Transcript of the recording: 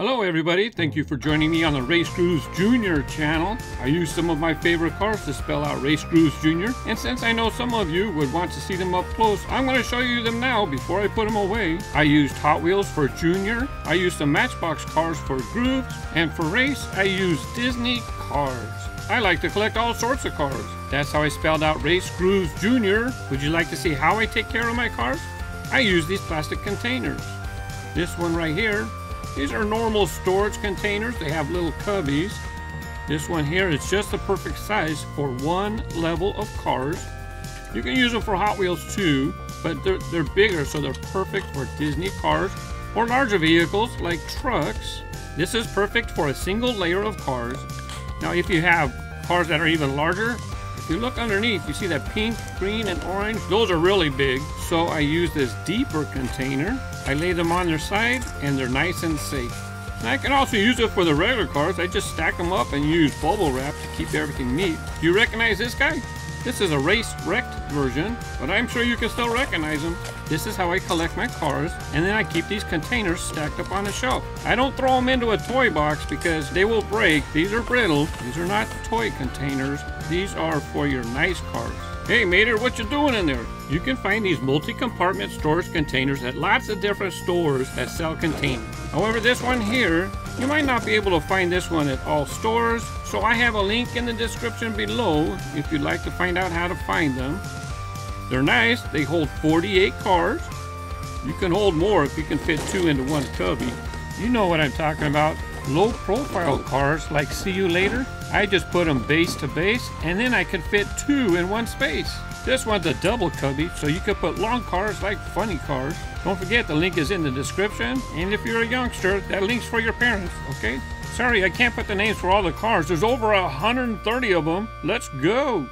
Hello everybody, thank you for joining me on the Race Grooves Jr. channel. I use some of my favorite cars to spell out Race Grooves Jr. And since I know some of you would want to see them up close, I'm going to show you them now before I put them away. I used Hot Wheels for Junior, I used some Matchbox cars for Grooves, and for Race, I used Disney cars. I like to collect all sorts of cars. That's how I spelled out Race Grooves Jr. Would you like to see how I take care of my cars? I use these plastic containers. This one right here these are normal storage containers. They have little cubbies. This one here is just the perfect size for one level of cars. You can use them for Hot Wheels too, but they're, they're bigger, so they're perfect for Disney cars or larger vehicles like trucks. This is perfect for a single layer of cars. Now, if you have cars that are even larger, you look underneath, you see that pink, green, and orange? Those are really big. So I use this deeper container I lay them on their side and they're nice and safe. And I can also use it for the regular cars. I just stack them up and use bubble wrap to keep everything neat. Do you recognize this guy? This is a race wrecked version, but I'm sure you can still recognize them. This is how I collect my cars, and then I keep these containers stacked up on the shelf. I don't throw them into a toy box because they will break. These are brittle. These are not toy containers. These are for your nice cars. Hey Mater, what you doing in there? You can find these multi-compartment storage containers at lots of different stores that sell containers. However, this one here, you might not be able to find this one at all stores, so I have a link in the description below if you'd like to find out how to find them. They're nice, they hold 48 cars. You can hold more if you can fit two into one cubby. You know what I'm talking about. Low profile oh. cars like See You Later, I just put them base to base and then I can fit two in one space. This one's a double cubby, so you could put long cars like funny cars. Don't forget the link is in the description, and if you're a youngster, that link's for your parents, okay? Sorry, I can't put the names for all the cars. There's over 130 of them. Let's go!